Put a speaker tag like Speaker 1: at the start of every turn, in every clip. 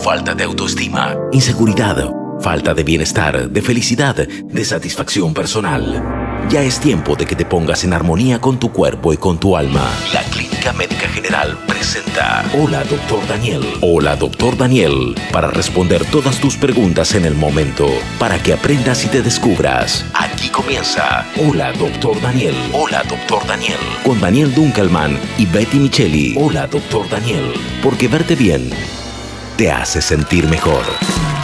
Speaker 1: falta de autoestima, inseguridad, falta de bienestar, de felicidad, de satisfacción personal. Ya es tiempo de que te pongas en armonía con tu cuerpo y con tu alma. La Clínica Médica General presenta Hola Doctor Daniel. Hola Doctor Daniel. Para responder todas tus preguntas en el momento. Para que aprendas y te descubras. Aquí comienza Hola Doctor Daniel. Hola Doctor Daniel. Con Daniel Dunkelman y Betty Micheli. Hola Doctor Daniel. Porque verte bien te hace sentir mejor.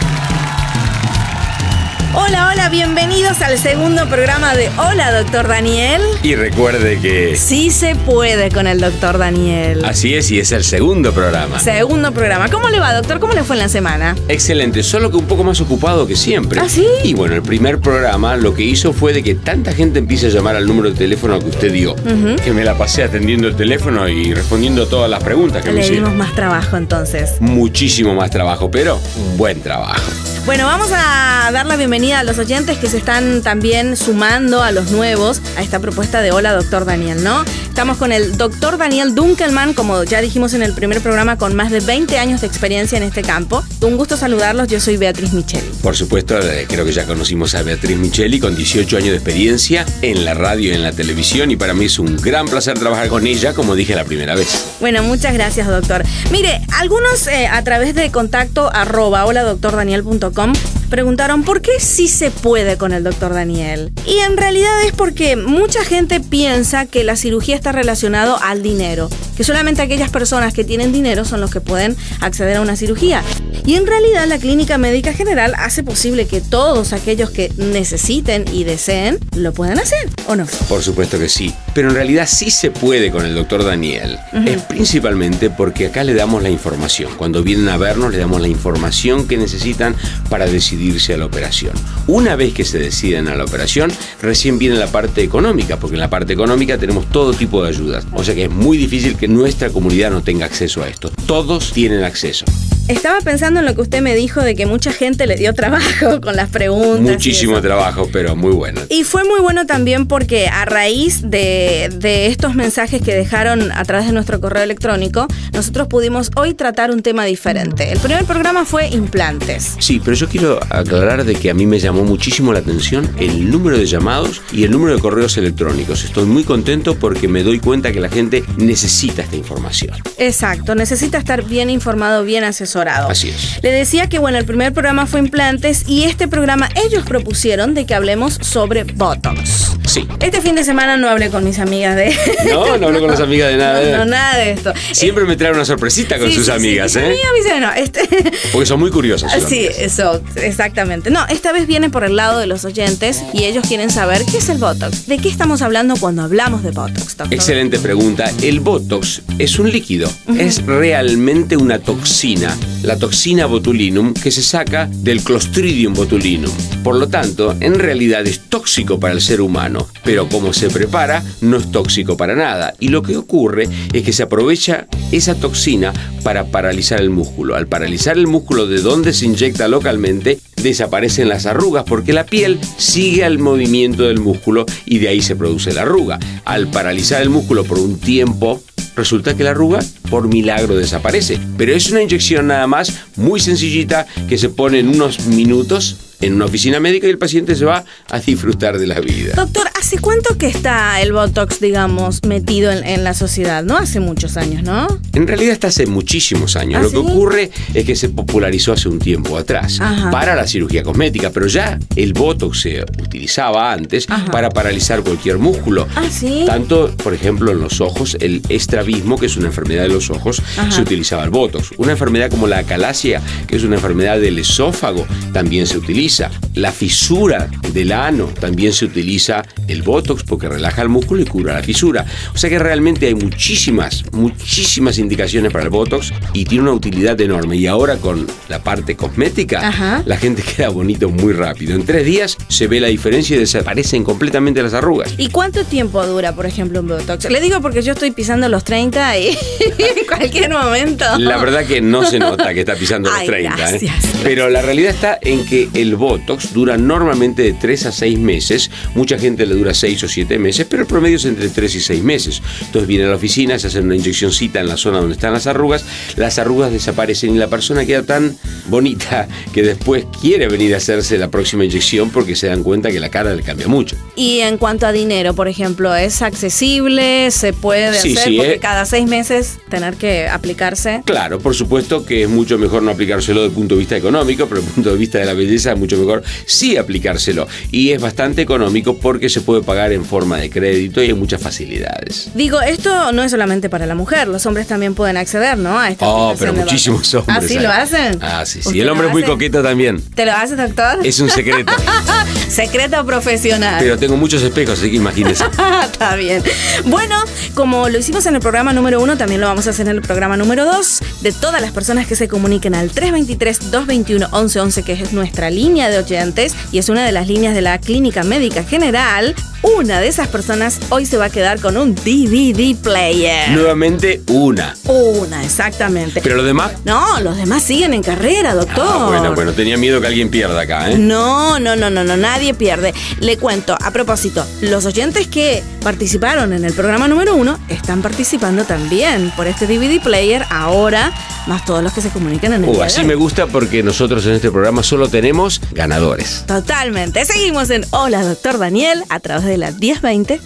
Speaker 2: Hola, hola, bienvenidos al segundo programa de Hola, doctor Daniel.
Speaker 3: Y recuerde que...
Speaker 2: Sí se puede con el doctor Daniel.
Speaker 3: Así es, y es el segundo programa.
Speaker 2: Segundo programa. ¿Cómo le va, doctor? ¿Cómo le fue en la semana?
Speaker 3: Excelente, solo que un poco más ocupado que siempre.
Speaker 2: ¿Ah, sí?
Speaker 3: Y bueno, el primer programa lo que hizo fue de que tanta gente empiece a llamar al número de teléfono que usted dio. Que me la pasé atendiendo el teléfono y respondiendo todas las preguntas que me
Speaker 2: Le dimos
Speaker 3: hicieron.
Speaker 2: más trabajo entonces.
Speaker 3: Muchísimo más trabajo, pero un buen trabajo.
Speaker 2: Bueno, vamos a dar la bienvenida a los oyentes que se están también sumando a los nuevos a esta propuesta de Hola Doctor Daniel, ¿no? Estamos con el doctor Daniel Dunkelman, como ya dijimos en el primer programa, con más de 20 años de experiencia en este campo. Un gusto saludarlos, yo soy Beatriz Micheli.
Speaker 3: Por supuesto, eh, creo que ya conocimos a Beatriz Micheli con 18 años de experiencia en la radio y en la televisión y para mí es un gran placer trabajar con ella, como dije la primera vez.
Speaker 2: Bueno, muchas gracias, doctor. Mire, algunos eh, a través de contacto arroba holadoctordaniel.com preguntaron por qué sí se puede con el doctor Daniel. Y en realidad es porque mucha gente piensa que la cirugía está relacionado al dinero, que solamente aquellas personas que tienen dinero son los que pueden acceder a una cirugía. Y en realidad la Clínica Médica General hace posible que todos aquellos que necesiten y deseen lo puedan hacer, ¿o no?
Speaker 3: Por supuesto que sí, pero en realidad sí se puede con el doctor Daniel. Es principalmente porque acá le damos la información. Cuando vienen a vernos le damos la información que necesitan para decidirse a la operación. Una vez que se deciden a la operación, recién viene la parte económica, porque en la parte económica tenemos todo tipo de ayudas. O sea que es muy difícil que nuestra comunidad no tenga acceso a esto. Todos tienen acceso.
Speaker 2: Estaba pensando en lo que usted me dijo de que mucha gente le dio trabajo con las preguntas.
Speaker 3: Muchísimo trabajo, pero muy bueno.
Speaker 2: Y fue muy bueno también porque a raíz de, de estos mensajes que dejaron a través de nuestro correo electrónico, nosotros pudimos hoy tratar un tema diferente. El primer programa fue implantes.
Speaker 3: Sí, pero yo quiero aclarar de que a mí me llamó muchísimo la atención el número de llamados y el número de correos electrónicos. Estoy muy contento porque me doy cuenta que la gente necesita esta información.
Speaker 2: Exacto, necesita estar bien informado, bien asesorado.
Speaker 3: Así es.
Speaker 2: Le decía que bueno, el primer programa fue implantes y este programa ellos propusieron de que hablemos sobre Botox.
Speaker 3: Sí.
Speaker 2: Este fin de semana no hablé con mis amigas de...
Speaker 3: No, no hablo con las amigas de nada.
Speaker 2: No, no, nada de esto.
Speaker 3: Siempre me trae una sorpresita con
Speaker 2: Sí,
Speaker 3: sus
Speaker 2: sí, sí.
Speaker 3: amigas,
Speaker 2: Mis
Speaker 3: ¿eh?
Speaker 2: dicen, no, este...
Speaker 3: Porque son muy curiosas. sus
Speaker 2: Sí,
Speaker 3: amigas.
Speaker 2: eso, exactamente. No, esta vez viene por el lado de los oyentes y ellos quieren saber qué es el Botox. ¿De qué estamos hablando cuando hablamos de Botox, doctor?
Speaker 3: Excelente pregunta. El Botox es un líquido, es realmente una toxina, la toxina botulinum que se saca del Clostridium botulinum. Por lo tanto, en realidad es tóxico para el ser humano, pero como se prepara, no es tóxico para nada. Y lo que ocurre es que se aprovecha esa toxina para paralizar el músculo. Al paralizar el músculo de donde se inyecta localmente, desaparecen las arrugas porque la piel sigue al movimiento del músculo y de ahí se produce la arruga. Al paralizar el músculo por un tiempo, resulta que la arruga por milagro desaparece. Pero es una inyección nada más muy sencillita que se pone en unos minutos en una oficina médica y el paciente se va a disfrutar de la vida.
Speaker 2: Doctor, ¿hace cuánto que está el Botox, digamos, metido en, en la sociedad? No hace muchos años, ¿no?
Speaker 3: En realidad está hace muchísimos años.
Speaker 2: ¿Ah,
Speaker 3: Lo que ocurre es que se popularizó hace un tiempo atrás
Speaker 2: Ajá.
Speaker 3: para la cirugía cosmética, pero ya el Botox se utilizaba antes
Speaker 2: Ajá.
Speaker 3: para paralizar cualquier músculo.
Speaker 2: Ah, sí.
Speaker 3: Tanto, por ejemplo, en los ojos, el estrabismo, que es una enfermedad de los ojos,
Speaker 2: Ajá.
Speaker 3: se utilizaba el Botox. Una enfermedad como la acalasia, que es una enfermedad del esófago, también se utiliza. La fisura del ano, también se utiliza el Botox porque relaja el músculo y cura la fisura. O sea que realmente hay muchísimas, muchísimas indicaciones para el Botox y tiene una utilidad enorme. Y ahora con la parte cosmética,
Speaker 2: Ajá.
Speaker 3: la gente queda bonito muy rápido. En tres días se ve la diferencia y desaparecen completamente las arrugas.
Speaker 2: ¿Y cuánto tiempo dura, por ejemplo, un Botox? Le digo porque yo estoy pisando los 30 y en cualquier momento.
Speaker 3: La verdad que no se nota que está pisando los
Speaker 2: Ay,
Speaker 3: 30. ¿eh?
Speaker 2: gracias, gracias.
Speaker 3: Pero la realidad está en que el Botox dura normalmente de 3 a 6 meses. Mucha gente le dura 6 o 7 meses, pero el promedio es entre 3 y 6 meses. Entonces viene a la oficina, se hace una inyeccióncita en la zona donde están las arrugas, las arrugas desaparecen y la persona queda tan bonita que después quiere venir a hacerse la próxima inyección porque se dan cuenta que la cara le cambia mucho.
Speaker 2: Y en cuanto a dinero, por ejemplo, ¿es accesible? ¿Se puede
Speaker 3: Sí,
Speaker 2: hacer?
Speaker 3: sí,
Speaker 2: porque
Speaker 3: eh.
Speaker 2: cada seis meses tener que aplicarse.
Speaker 3: Claro, por supuesto que es mucho mejor no aplicárselo desde el punto de vista económico, pero desde el punto de vista de la belleza es mucho mejor sí aplicárselo. Y es bastante económico porque se puede pagar en forma de crédito y hay muchas facilidades.
Speaker 2: Digo, esto no es solamente para la mujer, los hombres también pueden acceder, ¿no? A esta
Speaker 3: Oh, pero muchísimos hombres.
Speaker 2: ¿Ah, sí
Speaker 3: hay.
Speaker 2: lo hacen?
Speaker 3: Ah, sí, sí.
Speaker 2: ¿Usted
Speaker 3: El hombre es muy coqueto también.
Speaker 2: ¿Te lo hace, doctor?
Speaker 3: Es un secreto.
Speaker 2: Secreto profesional.
Speaker 3: Pero tengo muchos espejos, así que imagínense.
Speaker 2: Está bien. Bueno, como lo hicimos en el programa número uno, también lo vamos a hacer en el programa número dos. De todas las personas que se comuniquen al 323-221-1111, que es nuestra línea de oyentes y es una de las líneas de la Clínica Médica General, una de esas personas hoy se va a quedar con un DVD player.
Speaker 3: Nuevamente, una.
Speaker 2: Una, exactamente.
Speaker 3: Pero lo demás.
Speaker 2: No, los demás siguen en carrera, doctor.
Speaker 3: Ah, bueno, bueno, tenía miedo que alguien pierda acá, ¿eh?
Speaker 2: No, no, no, no, no, nadie pierde. Le cuento, a propósito, los oyentes que participaron en el programa número uno están participando también por este DVD player ahora, más todos los que se comunican en el
Speaker 3: Uh, así me gusta porque nosotros en este programa solo tenemos ganadores.
Speaker 2: Totalmente. Seguimos en Hola, doctor Daniel, a través de la 1020.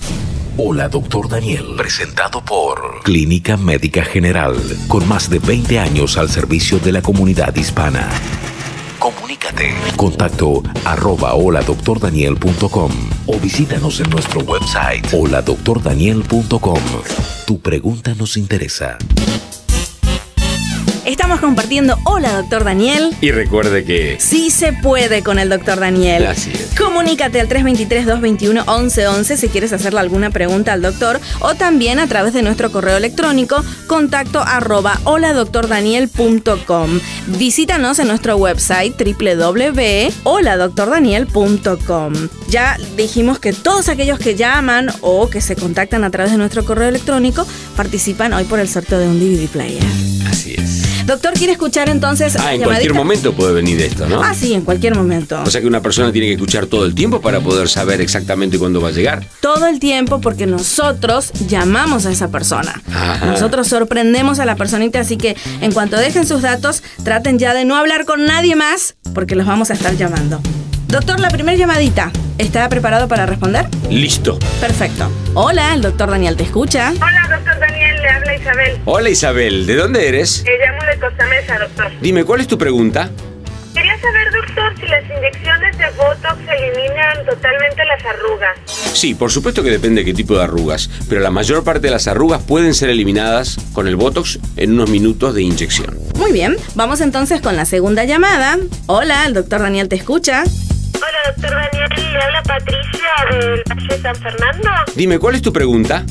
Speaker 1: Hola, doctor Daniel. Presentado por Clínica Médica General, con más de 20 años al servicio de la comunidad hispana. Comunícate. Contacto arroba holadoctordaniel.com o visítanos en nuestro website holadoctordaniel.com. Tu pregunta nos interesa.
Speaker 2: Estamos compartiendo Hola, doctor Daniel.
Speaker 3: Y recuerde que.
Speaker 2: Sí se puede con el doctor Daniel.
Speaker 3: Así es.
Speaker 2: Comunícate al 323-221-1111 si quieres hacerle alguna pregunta al doctor o también a través de nuestro correo electrónico contacto arroba holadoctordaniel.com. Visítanos en nuestro website www.holadoctordaniel.com. Ya dijimos que todos aquellos que llaman o que se contactan a través de nuestro correo electrónico participan hoy por el sorteo de un DVD player.
Speaker 3: Así es.
Speaker 2: Doctor, ¿quiere escuchar entonces?
Speaker 3: Ah, en
Speaker 2: llamadita?
Speaker 3: cualquier momento puede venir esto, ¿no?
Speaker 2: Ah, sí, en cualquier momento.
Speaker 3: O sea que una persona tiene que escuchar todo el tiempo para poder saber exactamente cuándo va a llegar.
Speaker 2: todo el tiempo porque nosotros llamamos a esa persona.
Speaker 3: Ajá.
Speaker 2: Nosotros sorprendemos a la personita, así que en cuanto dejen sus datos, traten ya de no hablar con nadie más porque los vamos a estar llamando. Doctor, la primera llamadita. ¿Está preparado para responder?
Speaker 3: Listo.
Speaker 2: Perfecto. Hola, el doctor Daniel te escucha.
Speaker 4: Hola, doctor Daniel, Isabel.
Speaker 3: Hola Isabel, ¿de dónde eres?
Speaker 4: Le llamo de Costa Mesa, doctor.
Speaker 3: Dime, ¿cuál es tu pregunta?
Speaker 4: Quería saber, doctor, si las inyecciones de Botox eliminan totalmente las arrugas.
Speaker 3: Sí, por supuesto que depende de qué tipo de arrugas, pero la mayor parte de las arrugas pueden ser eliminadas con el Botox en unos minutos de inyección.
Speaker 2: Muy bien, vamos entonces con la segunda llamada. Hola, el doctor Daniel te escucha.
Speaker 4: Hola, doctor Daniel, le habla Patricia del Valle San Fernando.
Speaker 3: Dime, ¿cuál es tu pregunta?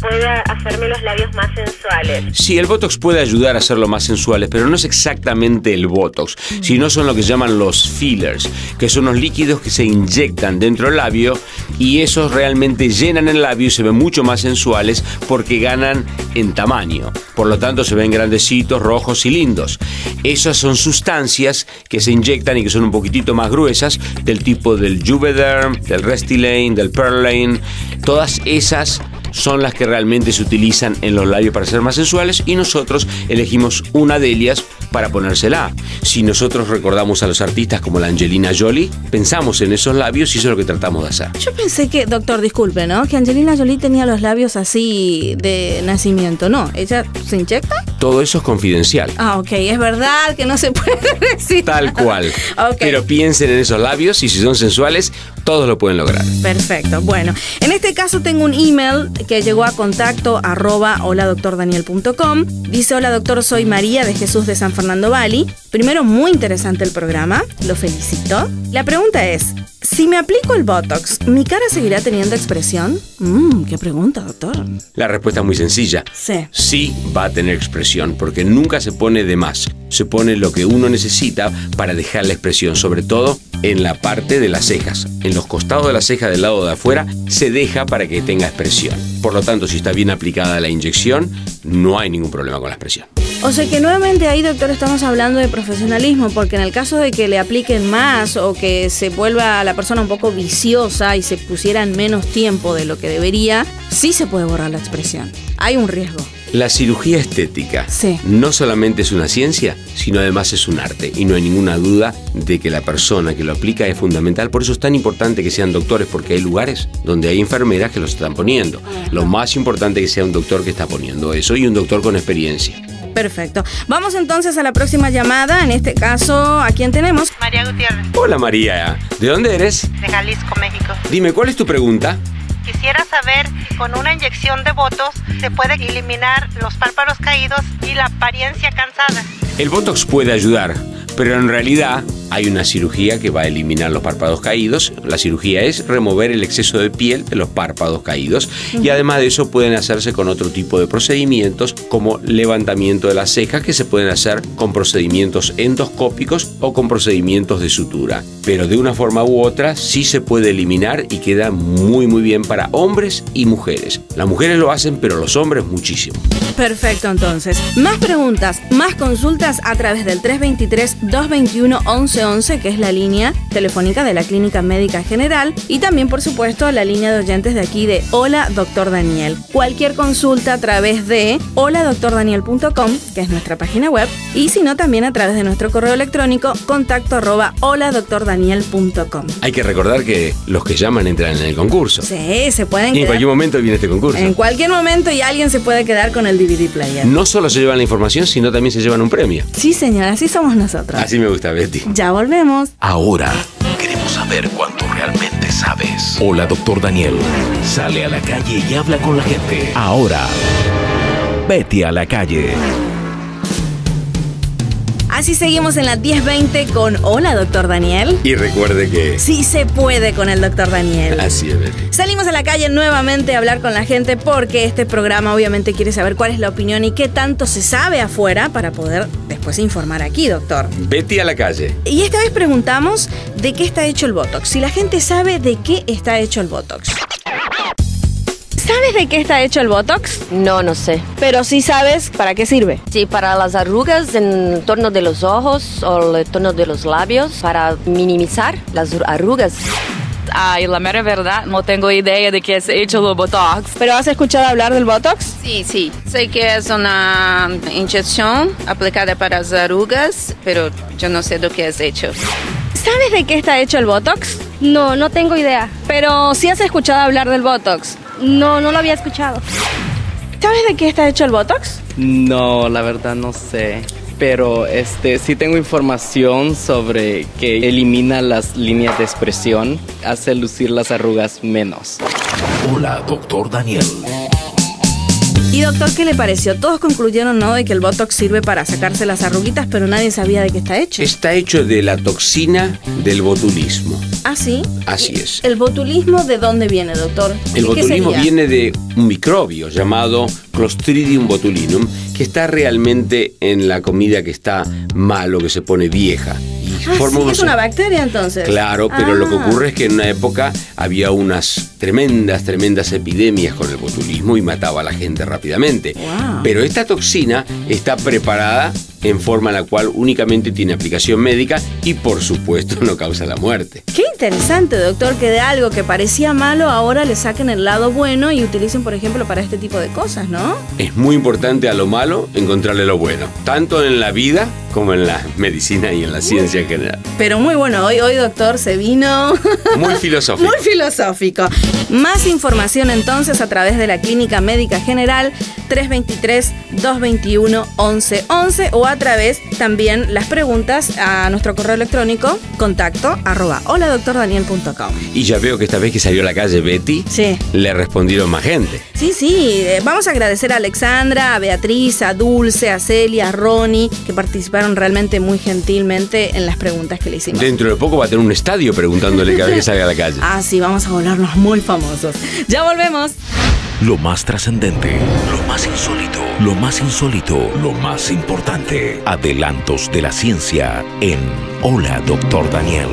Speaker 4: Puede hacerme los labios más sensuales.
Speaker 3: Sí, el Botox puede ayudar a hacerlo más sensuales, pero no es exactamente el Botox, sino son lo que llaman los fillers, que son los líquidos que se inyectan dentro del labio y esos realmente llenan el labio y se ven mucho más sensuales porque ganan en tamaño. Por lo tanto, se ven grandecitos, rojos y lindos. Esas son sustancias que se inyectan y que son un poquitito más gruesas, del tipo del Juvederm, del Restylane, del Perlane. Todas esas son las que realmente se utilizan en los labios para ser más sensuales y nosotros elegimos una de ellas para ponérsela. Si nosotros recordamos a los artistas como la Angelina Jolie, pensamos en esos labios y eso es lo que tratamos de hacer.
Speaker 2: Yo pensé que, doctor, disculpe, ¿no? Que Angelina Jolie tenía los labios así de nacimiento. No, ¿ella se inyecta?
Speaker 3: Todo eso es confidencial.
Speaker 2: Ah, ok, es verdad que no se puede decir.
Speaker 3: Tal cual.
Speaker 2: Ok.
Speaker 3: Pero piensen en esos labios y si son sensuales, todos lo pueden lograr.
Speaker 2: Perfecto. Bueno, en este caso tengo un email que llegó a contacto arroba holadoctordaniel.com. Dice, hola doctor, soy María de Jesús de San Fernando Valley. Primero, muy interesante el programa, lo felicito. La pregunta es, si me aplico el Botox, ¿mi cara seguirá teniendo expresión? Mmm, qué pregunta, doctor.
Speaker 3: La respuesta es muy sencilla.
Speaker 2: Sí.
Speaker 3: Sí va a tener expresión, porque nunca se pone de más. Se pone lo que uno necesita para dejar la expresión, sobre todo en la parte de las cejas. En los costados de la ceja del lado de afuera se deja para que tenga expresión. Por lo tanto, si está bien aplicada la inyección, no hay ningún problema con la expresión.
Speaker 2: O sea que nuevamente ahí, doctor, estamos hablando de profesionalismo, porque en el caso de que le apliquen más o que se vuelva la persona un poco viciosa y se pusiera en menos tiempo de lo que debería, sí se puede borrar la expresión. Hay un riesgo.
Speaker 3: La cirugía estética
Speaker 2: Sí.
Speaker 3: no solamente es una ciencia, sino además es un arte. Y no hay ninguna duda de que la persona que lo aplica es fundamental. Por eso es tan importante que sean doctores, porque hay lugares donde hay enfermeras que los están poniendo. Lo más importante es que sea un doctor que está poniendo eso y un doctor con experiencia.
Speaker 2: Perfecto. Vamos entonces a la próxima llamada. En este caso, ¿a quién tenemos?
Speaker 5: María Gutiérrez,
Speaker 3: Hola María, ¿de dónde eres?
Speaker 5: de Jalisco, México.
Speaker 3: Dime, ¿cuál es tu pregunta?
Speaker 5: Quisiera saber si con una inyección de votos se puede eliminar los párpados caídos y la apariencia cansada.
Speaker 3: El Botox puede ayudar, pero en realidad hay una cirugía que va a eliminar los párpados caídos. La cirugía es remover el exceso de piel de los párpados caídos y además de eso pueden hacerse con otro tipo de procedimientos como levantamiento de las cejas que se pueden hacer con procedimientos endoscópicos o con procedimientos de sutura. Pero de una forma u otra sí se puede eliminar y queda muy muy bien para hombres y mujeres. Las mujeres lo hacen, pero los hombres muchísimo.
Speaker 2: Perfecto, entonces. Más preguntas, más consultas a través del 323-221-1111, que es la línea telefónica de la Clínica Médica General, y también, por supuesto, la línea de oyentes de aquí de Hola Doctor Daniel. Cualquier consulta a través de holadoctordaniel.com, que es nuestra página web, y si no, también a través de nuestro correo electrónico contacto arroba holadoctordaniel.com.
Speaker 3: Hay que recordar que los que llaman entran en el concurso.
Speaker 2: Sí, se pueden
Speaker 3: Y en
Speaker 2: quedar
Speaker 3: cualquier momento viene este concurso.
Speaker 2: en cualquier momento y alguien se puede quedar con el DVD player.
Speaker 3: No solo se llevan la información, sino también se llevan un premio.
Speaker 2: Sí, señora, así somos nosotros.
Speaker 3: Así me gusta, Betty.
Speaker 2: Ya volvemos.
Speaker 1: Ahora queremos saber cuánto realmente sabes. Hola, doctor Daniel. Sale a la calle y habla con la gente. Ahora, vete a la calle.
Speaker 2: Así seguimos en la 1020 con Hola, doctor Daniel.
Speaker 3: Y recuerde que...
Speaker 2: Sí se puede con el doctor Daniel.
Speaker 3: Así es, Betty.
Speaker 2: Salimos a la calle nuevamente a hablar con la gente porque este programa obviamente quiere saber cuál es la opinión y qué tanto se sabe afuera para poder después informar aquí, doctor.
Speaker 3: Betty a la calle.
Speaker 2: Y esta vez preguntamos de qué está hecho el Botox. Si la gente sabe de qué está hecho el Botox. ¿Sabes de qué está hecho el Botox?
Speaker 6: No, no sé.
Speaker 2: Pero sí sabes para qué sirve.
Speaker 6: Sí, para las arrugas en torno de los ojos o el torno de los labios, para minimizar las arrugas.
Speaker 7: Ay, la mera verdad, no tengo idea de qué es hecho el Botox.
Speaker 2: ¿Pero has escuchado hablar del Botox?
Speaker 8: Sí, sí. Sé que es una inyección aplicada para las arrugas, pero yo no sé de qué es hecho.
Speaker 2: ¿Sabes de qué está hecho el Botox?
Speaker 9: No, no tengo idea.
Speaker 2: Pero sí has escuchado hablar del Botox.
Speaker 9: No, no lo había escuchado.
Speaker 2: ¿Sabes de qué está hecho el Botox?
Speaker 10: No, la verdad no sé. Pero este sí tengo información sobre que elimina las líneas de expresión, hace lucir las arrugas menos.
Speaker 1: Hola, doctor Daniel.
Speaker 2: Y doctor, ¿qué le pareció? Todos concluyeron, ¿no?, de que el Botox sirve para sacarse las arruguitas, pero nadie sabía de qué está hecho.
Speaker 3: Está hecho de la toxina del botulismo.
Speaker 2: ¿Ah, sí?
Speaker 3: Así es.
Speaker 2: ¿El botulismo de dónde viene, doctor?
Speaker 3: El
Speaker 2: ¿De qué
Speaker 3: botulismo viene de un microbio llamado Clostridium botulinum, que está realmente en la comida que está malo, que se pone vieja.
Speaker 2: Ah,
Speaker 3: forma
Speaker 2: sí,
Speaker 3: unos-
Speaker 2: es una bacteria entonces.
Speaker 3: Claro, pero lo que
Speaker 2: Ah.
Speaker 3: ocurre es que en una época había unas tremendas, tremendas epidemias con el botulismo y mataba a la gente rápidamente.
Speaker 2: Wow.
Speaker 3: Pero esta toxina está preparada en forma la cual únicamente tiene aplicación médica y por supuesto no causa la muerte.
Speaker 2: Qué interesante, doctor, que de algo que parecía malo ahora le saquen el lado bueno y utilicen, por ejemplo, para este tipo de cosas, ¿no?
Speaker 3: Es muy importante a lo malo encontrarle lo bueno, tanto en la vida como en la medicina y en la ciencia en general.
Speaker 2: Pero muy bueno, hoy, hoy doctor, se vino
Speaker 3: Muy filosófico.
Speaker 2: muy filosófico. Más información entonces a través de la Clínica Médica General 323-221-1111 o a través también las preguntas a nuestro correo electrónico contacto arroba holadoctordaniel.com.
Speaker 3: Y ya veo que esta vez que salió a la calle Betty,
Speaker 2: Sí.
Speaker 3: le respondieron más gente.
Speaker 2: Sí, sí, eh, vamos a agradecer a Alexandra, a Beatriz, a Dulce, a Celia, a Ronnie, que participaron realmente muy gentilmente en las preguntas que le hicimos.
Speaker 3: Dentro de poco va a tener un estadio preguntándole cada vez que salga a la calle.
Speaker 2: Ah, sí, vamos a volvernos muy famosos. Ya volvemos.
Speaker 1: Lo más trascendente, lo más insólito, lo más insólito, lo más importante. Adelantos de la ciencia en Hola, doctor Daniel.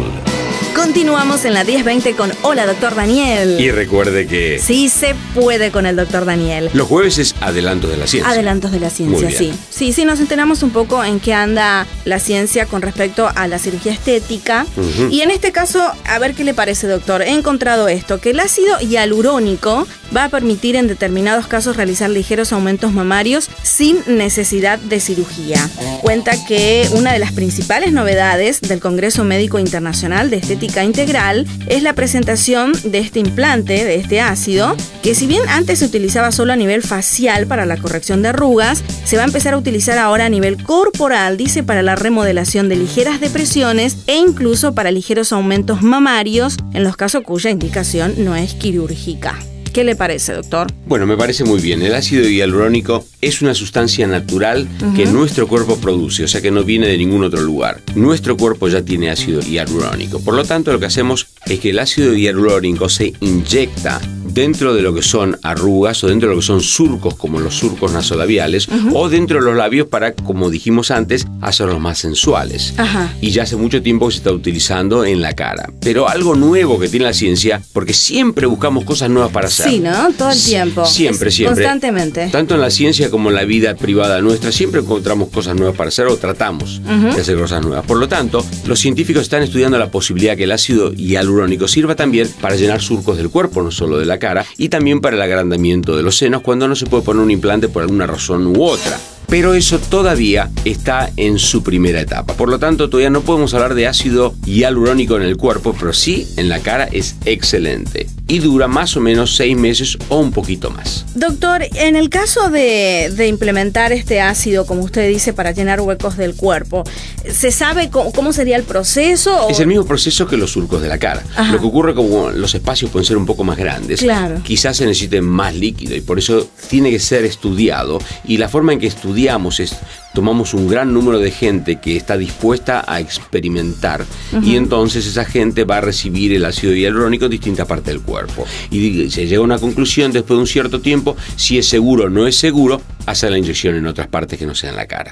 Speaker 2: Continuamos en la 1020 con Hola, doctor Daniel.
Speaker 3: Y recuerde que
Speaker 2: Sí se puede con el doctor Daniel.
Speaker 3: los jueves es adelanto de la ciencia.
Speaker 2: Adelantos de la ciencia, sí. Sí, sí, nos enteramos un poco en qué anda la ciencia con respecto a la cirugía estética. Y en este caso, a ver qué le parece, doctor. He encontrado esto, que el ácido hialurónico va a permitir en determinados casos realizar ligeros aumentos mamarios sin necesidad de cirugía. Cuenta que una de las principales novedades del Congreso Médico Internacional de Estética Integral es la presentación de este implante, de este ácido, que si bien antes se utilizaba solo a nivel facial para la corrección de arrugas, se va a empezar a utilizar ahora a nivel corporal, dice, para la remodelación de ligeras depresiones e incluso para ligeros aumentos mamarios en los casos cuya indicación no es quirúrgica. ¿Qué le parece, doctor?
Speaker 3: Bueno, me parece muy bien. El ácido hialurónico es una sustancia natural que nuestro cuerpo produce, o sea que no viene de ningún otro lugar. Nuestro cuerpo ya tiene ácido hialurónico. Por lo tanto, lo que hacemos es que el ácido hialurónico se inyecta dentro de lo que son arrugas o dentro de lo que son surcos como los surcos nasolabiales o dentro de los labios para, como dijimos antes, hacerlos más sensuales.
Speaker 2: Ajá.
Speaker 3: Y ya hace mucho tiempo que se está utilizando en la cara. Pero algo nuevo que tiene la ciencia, porque siempre buscamos cosas nuevas para hacer.
Speaker 2: Sí, ¿no? Todo el tiempo.
Speaker 3: Siempre, siempre.
Speaker 2: Constantemente.
Speaker 3: Tanto en la ciencia como en la vida privada nuestra, siempre encontramos cosas nuevas para hacer o tratamos de hacer cosas nuevas. Por lo tanto, los científicos están estudiando la posibilidad que el ácido hialurónico sirva también para llenar surcos del cuerpo, no solo de la cara, y también para el agrandamiento de los senos cuando no se puede poner un implante por alguna razón u otra. Pero eso todavía está en su primera etapa. Por lo tanto, todavía no podemos hablar de ácido hialurónico en el cuerpo, pero sí en la cara es excelente. Y dura más o menos seis meses o un poquito más.
Speaker 2: Doctor, en el caso de, de implementar este ácido, como usted dice, para llenar huecos del cuerpo, ¿se sabe cómo, cómo sería el proceso? o-
Speaker 3: Es el mismo proceso que los surcos de la cara.
Speaker 2: Ajá.
Speaker 3: Lo que ocurre como los espacios pueden ser un poco más grandes,
Speaker 2: Claro.
Speaker 3: quizás se necesite más líquido y por eso tiene que ser estudiado. Y la forma en que estudiamos es tomamos un gran número de gente que está dispuesta a experimentar y entonces esa gente va a recibir el ácido hialurónico en distintas partes del cuerpo. Y se llega a una conclusión después de un cierto tiempo, si es seguro o no es seguro, hacer la inyección en otras partes que no sean la cara.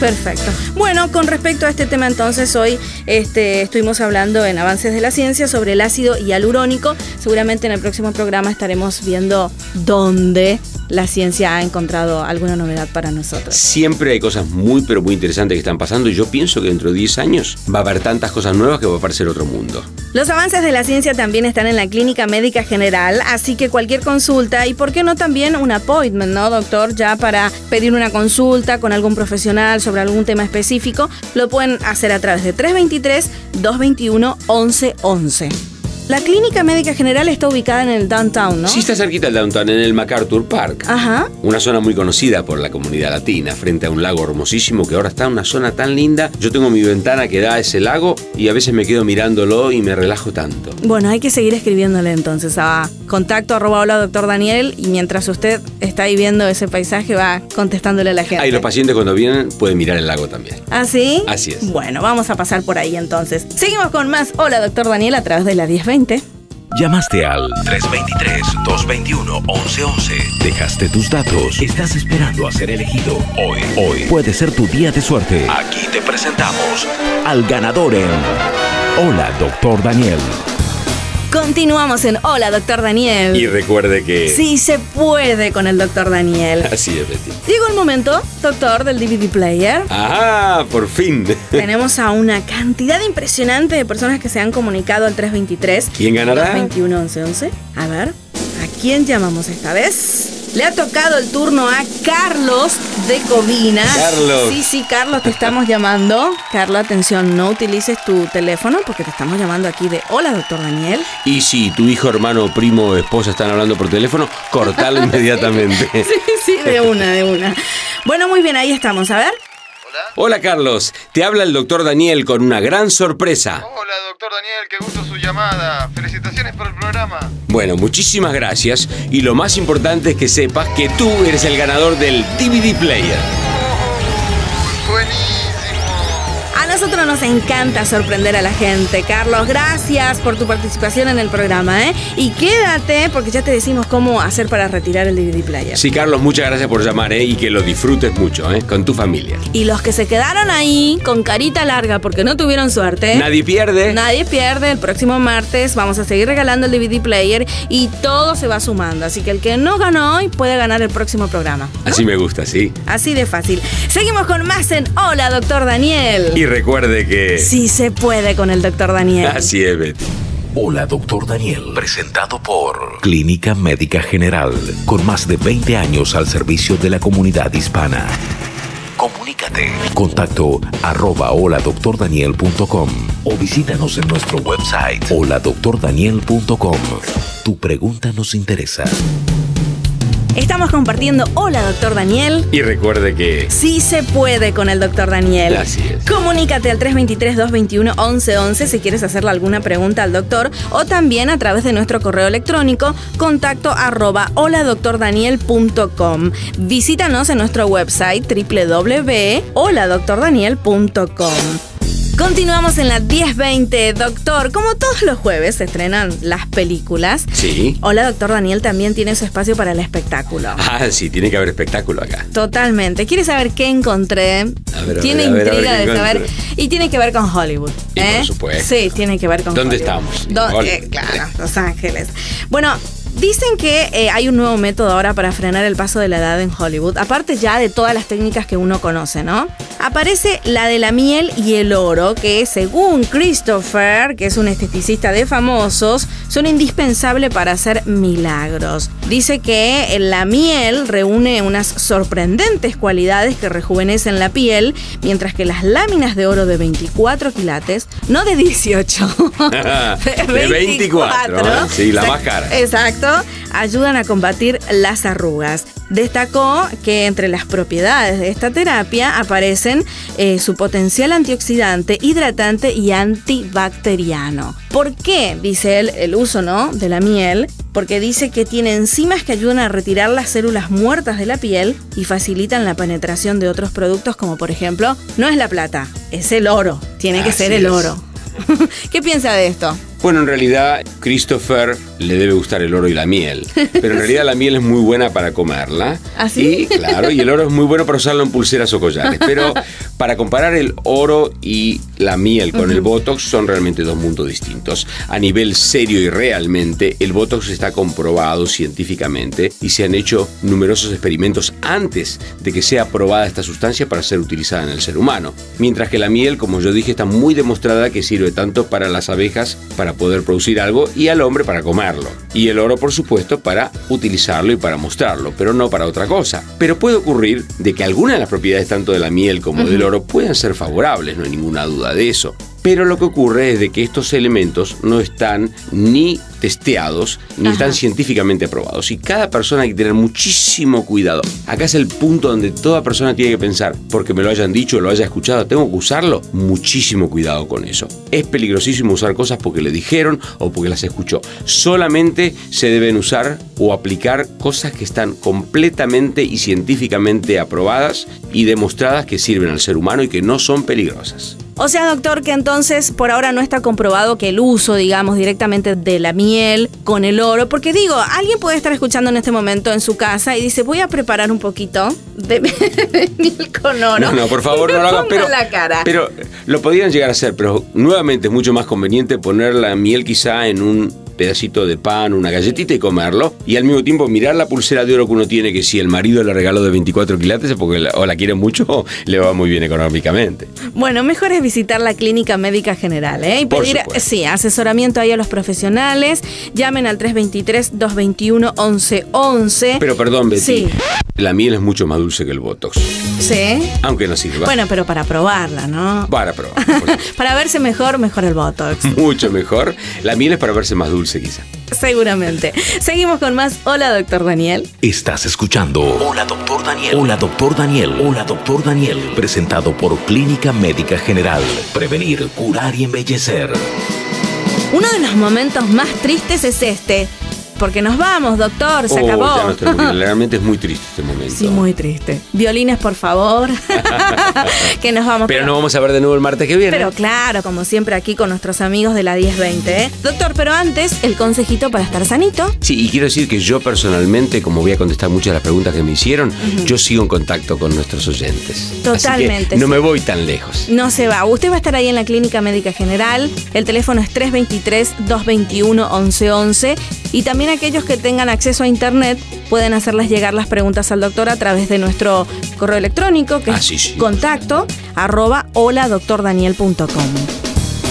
Speaker 2: Perfecto. Bueno, con respecto a este tema entonces hoy este, estuvimos hablando en Avances de la Ciencia sobre el ácido hialurónico. Seguramente en el próximo programa estaremos viendo dónde la ciencia ha encontrado alguna novedad para nosotros.
Speaker 3: Siempre hay cosas muy pero muy interesantes que están pasando y yo pienso que dentro de 10 años va a haber tantas cosas nuevas que va a parecer otro mundo.
Speaker 2: Los avances de la ciencia también están en la Clínica Médica General, así que cualquier consulta y por qué no también un appointment, ¿no, doctor? Ya para pedir una consulta con algún profesional sobre algún tema específico, lo pueden hacer a través de 323-221-1111. La Clínica Médica General está ubicada en el downtown, ¿no?
Speaker 3: Sí está cerquita del downtown, en el MacArthur Park.
Speaker 2: Ajá.
Speaker 3: Una zona muy conocida por la comunidad latina, frente a un lago hermosísimo que ahora está en una zona tan linda. Yo tengo mi ventana que da a ese lago y a veces me quedo mirándolo y me relajo tanto.
Speaker 2: Bueno, hay que seguir escribiéndole entonces a contacto arroba hola doctor Daniel y mientras usted está ahí viendo ese paisaje va contestándole a la gente.
Speaker 3: Ah, y los pacientes cuando vienen pueden mirar el lago también.
Speaker 2: ¿Ah, sí?
Speaker 3: Así es.
Speaker 2: Bueno, vamos a pasar por ahí entonces. Seguimos con más Hola Doctor Daniel a través de la 1020.
Speaker 1: Llamaste al 323-221-1111. Dejaste tus datos. Estás esperando a ser elegido. Hoy, hoy puede ser tu día de suerte. Aquí te presentamos al ganador en Hola, Doctor Daniel.
Speaker 2: Continuamos en Hola Doctor Daniel.
Speaker 3: Y recuerde que...
Speaker 2: Sí se puede con el Doctor Daniel.
Speaker 3: Así es, Betty.
Speaker 2: Llegó el momento, doctor, del DVD player.
Speaker 3: ¡Ajá! Por fin.
Speaker 2: Tenemos a una cantidad impresionante de personas que se han comunicado al 323.
Speaker 3: ¿Quién ganará?
Speaker 2: 21 11 11. A ver, ¿a quién llamamos esta vez? Le ha tocado el turno a Carlos de Covina.
Speaker 3: Carlos.
Speaker 2: Sí, sí, Carlos, te estamos llamando. Carlos, atención, no utilices tu teléfono porque te estamos llamando aquí de Hola, doctor Daniel.
Speaker 3: Y si tu hijo, hermano, primo o esposa están hablando por teléfono, cortalo inmediatamente.
Speaker 2: Sí, sí, de una, de una. Bueno, muy bien, ahí estamos. A ver.
Speaker 3: Hola Carlos, te habla el doctor Daniel con una gran sorpresa.
Speaker 11: Hola, doctor Daniel, qué gusto su llamada. Felicitaciones por el programa.
Speaker 3: Bueno, muchísimas gracias y lo más importante es que sepas que tú eres el ganador del DVD Player.
Speaker 2: Nosotros nos encanta sorprender a la gente. Carlos, gracias por tu participación en el programa, ¿eh? Y quédate porque ya te decimos cómo hacer para retirar el DVD player.
Speaker 3: Sí, Carlos, muchas gracias por llamar ¿eh? y que lo disfrutes mucho ¿eh? con tu familia.
Speaker 2: Y los que se quedaron ahí con carita larga porque no tuvieron suerte.
Speaker 3: Nadie pierde.
Speaker 2: Nadie pierde. El próximo martes vamos a seguir regalando el DVD player y todo se va sumando. Así que el que no ganó hoy puede ganar el próximo programa.
Speaker 3: Así me gusta, sí.
Speaker 2: Así de fácil. Seguimos con más en Hola, doctor Daniel.
Speaker 3: Y recuerde que.
Speaker 2: Sí se puede con el doctor Daniel.
Speaker 3: Así es, Betty.
Speaker 1: Hola, doctor Daniel. Presentado por Clínica Médica General, con más de 20 años al servicio de la comunidad hispana. Comunícate. Contacto arroba holadoctordaniel.com o visítanos en nuestro website holadoctordaniel.com. Tu pregunta nos interesa.
Speaker 2: Estamos compartiendo Hola, doctor Daniel.
Speaker 3: Y recuerde que.
Speaker 2: Sí se puede con el doctor Daniel.
Speaker 3: Así es.
Speaker 2: Comunícate al 323-221-1111 si quieres hacerle alguna pregunta al doctor o también a través de nuestro correo electrónico contacto arroba holadoctordaniel.com. Visítanos en nuestro website www.holadoctordaniel.com. Continuamos en la 1020, doctor. Como todos los jueves se estrenan las películas.
Speaker 3: Sí.
Speaker 2: Hola, doctor Daniel también tiene su espacio para el espectáculo.
Speaker 3: Ah, sí, tiene que haber espectáculo acá.
Speaker 2: Totalmente. ¿Quieres saber qué encontré?
Speaker 3: A ver, a
Speaker 2: tiene
Speaker 3: a ver, a ver
Speaker 2: intriga de saber. Y tiene que ver con Hollywood.
Speaker 3: Y
Speaker 2: ¿eh?
Speaker 3: por supuesto.
Speaker 2: Sí, tiene que ver con
Speaker 3: ¿Dónde
Speaker 2: Hollywood.
Speaker 3: estamos? Hollywood.
Speaker 2: eh, claro, Los Ángeles. Bueno. Dicen que eh, hay un nuevo método ahora para frenar el paso de la edad en Hollywood, aparte ya de todas las técnicas que uno conoce, ¿no? Aparece la de la miel y el oro, que según Christopher, que es un esteticista de famosos, son indispensables para hacer milagros. Dice que la miel reúne unas sorprendentes cualidades que rejuvenecen la piel, mientras que las láminas de oro de 24 quilates, no de 18,
Speaker 3: de 24. ¿eh? Sí, la más cara.
Speaker 2: Exacto, ayudan a combatir las arrugas. Destacó que entre las propiedades de esta terapia aparecen eh, su potencial antioxidante, hidratante y antibacteriano. ¿Por qué? Dice él el uso ¿no? de la miel. Porque dice que tiene enzimas que ayudan a retirar las células muertas de la piel y facilitan la penetración de otros productos como por ejemplo, no es la plata, es el oro. Tiene que
Speaker 3: Así
Speaker 2: ser el
Speaker 3: es.
Speaker 2: oro. ¿Qué piensa de esto?
Speaker 3: Bueno, en realidad, Christopher le debe gustar el oro y la miel. Pero en realidad la miel es muy buena para comerla.
Speaker 2: ¿Ah, sí?
Speaker 3: Y claro, y el oro es muy bueno para usarlo en pulseras o collares. Pero para comparar el oro y la miel con el Botox son realmente dos mundos distintos. A nivel serio y realmente, el Botox está comprobado científicamente y se han hecho numerosos experimentos antes de que sea aprobada esta sustancia para ser utilizada en el ser humano. Mientras que la miel, como yo dije, está muy demostrada que sirve tanto para las abejas para poder producir algo y al hombre para comerlo. Y el oro, por supuesto, para utilizarlo y para mostrarlo, pero no para otra cosa. Pero puede ocurrir de que algunas de las propiedades tanto de la miel como del oro puedan ser favorables, no hay ninguna duda de eso. Pero lo que ocurre es de que estos elementos no están ni testeados ni están científicamente aprobados. Y cada persona hay que tener muchísimo cuidado. Acá es el punto donde toda persona tiene que pensar, porque me lo hayan dicho lo haya escuchado, tengo que usarlo. Muchísimo cuidado con eso. Es peligrosísimo usar cosas porque le dijeron o porque las escuchó. Solamente se deben usar o aplicar cosas que están completamente y científicamente aprobadas y demostradas que sirven al ser humano y que no son peligrosas.
Speaker 2: O sea, doctor, que entonces por ahora no está comprobado que el uso, digamos, directamente de la miel con el oro, porque digo, alguien puede estar escuchando en este momento en su casa y dice, voy a preparar un poquito de, de miel con oro.
Speaker 3: No, no, por favor, no lo hagas. Pero,
Speaker 2: la cara.
Speaker 3: pero lo podrían llegar a hacer, pero nuevamente es mucho más conveniente poner la miel quizá en un pedacito de pan, una galletita y comerlo. Y al mismo tiempo mirar la pulsera de oro que uno tiene, que si el marido le regaló de 24 quilates es porque la- o la quiere mucho o le va muy bien económicamente.
Speaker 2: Bueno, mejor es visitar la clínica médica general, ¿eh? Y pedir, sí, asesoramiento ahí a los profesionales. Llamen al 323-221-1111.
Speaker 3: Pero perdón, Betty.
Speaker 2: Sí.
Speaker 3: La miel es mucho más dulce que el Botox.
Speaker 2: Sí.
Speaker 3: Aunque no sirva.
Speaker 2: Bueno, pero para probarla, ¿no?
Speaker 3: Para probar.
Speaker 2: Para verse mejor, mejor el Botox.
Speaker 3: mucho mejor. La miel es para verse más dulce quizá.
Speaker 2: Seguramente. Seguimos con más. Hola, doctor Daniel.
Speaker 1: Estás escuchando Hola Doctor Daniel. Hola Doctor Daniel. Hola Doctor Daniel. Presentado por Clínica Médica General. Prevenir, curar y embellecer.
Speaker 2: Uno de los momentos más tristes es este. Porque nos vamos, doctor, se
Speaker 3: Oh,
Speaker 2: acabó.
Speaker 3: ya. Realmente es muy triste este momento.
Speaker 2: Sí, muy triste. Violines, por favor. que nos vamos.
Speaker 3: Pero nos vamos a ver de nuevo el martes que viene.
Speaker 2: Pero claro, como siempre aquí con nuestros amigos de la 1020. ¿eh? Doctor, pero antes, el consejito para estar sanito.
Speaker 3: Sí, y quiero decir que yo personalmente, como voy a contestar muchas de las preguntas que me hicieron, yo sigo en contacto con nuestros oyentes. Así que
Speaker 2: Totalmente,
Speaker 3: no
Speaker 2: sí.
Speaker 3: me voy tan lejos.
Speaker 2: No se va. Usted va a estar ahí en la Clínica Médica General. El teléfono es 323-221-1111. Y también aquellos que tengan acceso a Internet pueden hacerles llegar las preguntas al doctor a través de nuestro correo electrónico, que
Speaker 3: Ah,
Speaker 2: es
Speaker 3: sí, sí.
Speaker 2: contacto arroba holadoctordaniel.com.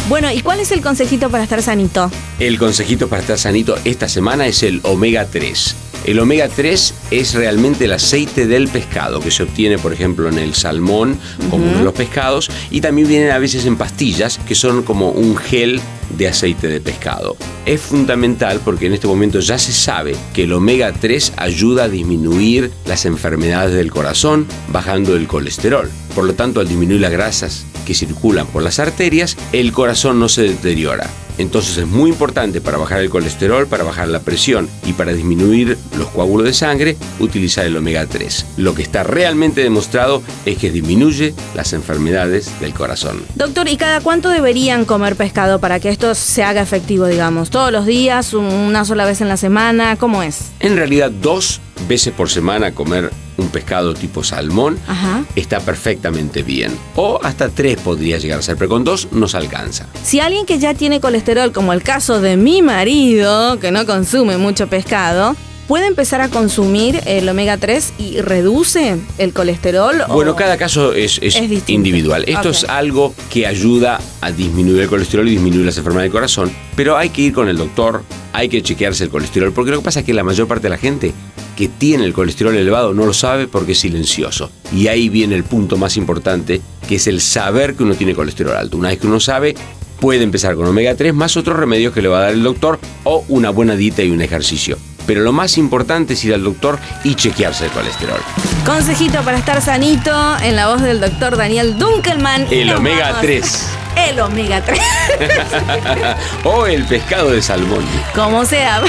Speaker 2: Bueno, ¿y cuál es el consejito para estar sanito?
Speaker 3: El consejito para estar sanito esta semana es el omega 3. El omega 3 es realmente el aceite del pescado que se obtiene, por ejemplo, en el salmón, como de los pescados, y también vienen a veces en pastillas que son como un gel de aceite de pescado. Es fundamental porque en este momento ya se sabe que el omega 3 ayuda a disminuir las enfermedades del corazón, bajando el colesterol. Por lo tanto, al disminuir las grasas que circulan por las arterias, el corazón no se deteriora. Entonces es muy importante para bajar el colesterol, para bajar la presión y para disminuir los coágulos de sangre, utilizar el omega 3. Lo que está realmente demostrado es que disminuye las enfermedades del corazón.
Speaker 2: Doctor, ¿y cada cuánto deberían comer pescado para que esto se haga efectivo, digamos? ¿Todos los días? ¿Una sola vez en la semana? ¿Cómo es?
Speaker 3: En realidad, dos veces por semana comer un pescado tipo salmón
Speaker 2: Ajá.
Speaker 3: está perfectamente bien. O hasta tres podría llegar a ser, pero con dos nos alcanza.
Speaker 2: Si alguien que ya tiene colesterol, como el caso de mi marido, que no consume mucho pescado, puede empezar a consumir el omega 3 y reduce el colesterol. o-
Speaker 3: Bueno, cada caso es, es individual. Esto es algo que ayuda a disminuir el colesterol y disminuir las enfermedades del corazón, pero hay que ir con el doctor, hay que chequearse el colesterol, porque lo que pasa es que la mayor parte de la gente que tiene el colesterol elevado no lo sabe porque es silencioso. Y ahí viene el punto más importante, que es el saber que uno tiene colesterol alto. Una vez que uno sabe, puede empezar con omega 3 más otros remedios que le va a dar el doctor o una buena dieta y un ejercicio. Pero lo más importante es ir al doctor y chequearse el colesterol.
Speaker 2: Consejito para estar sanito en la voz del doctor Daniel Dunkelman.
Speaker 3: El omega
Speaker 2: vamos.
Speaker 3: 3.
Speaker 2: El omega 3.
Speaker 3: o el pescado de salmón.
Speaker 2: Como sea.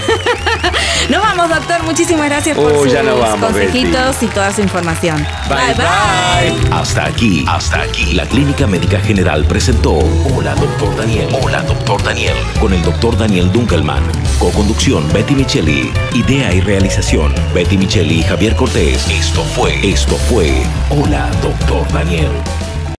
Speaker 2: Nos vamos, doctor. Muchísimas gracias por
Speaker 3: Oh,
Speaker 2: sus
Speaker 3: vamos,
Speaker 2: consejitos y toda su información.
Speaker 1: Bye bye. Hasta aquí, hasta aquí. La Clínica Médica General presentó Hola Doctor Daniel. Hola Doctor Daniel. Con el Doctor Daniel Dunkelman. Co-conducción Betty Micheli. Idea y realización Betty Micheli y Javier Cortés. Esto fue, esto fue Hola Doctor Daniel.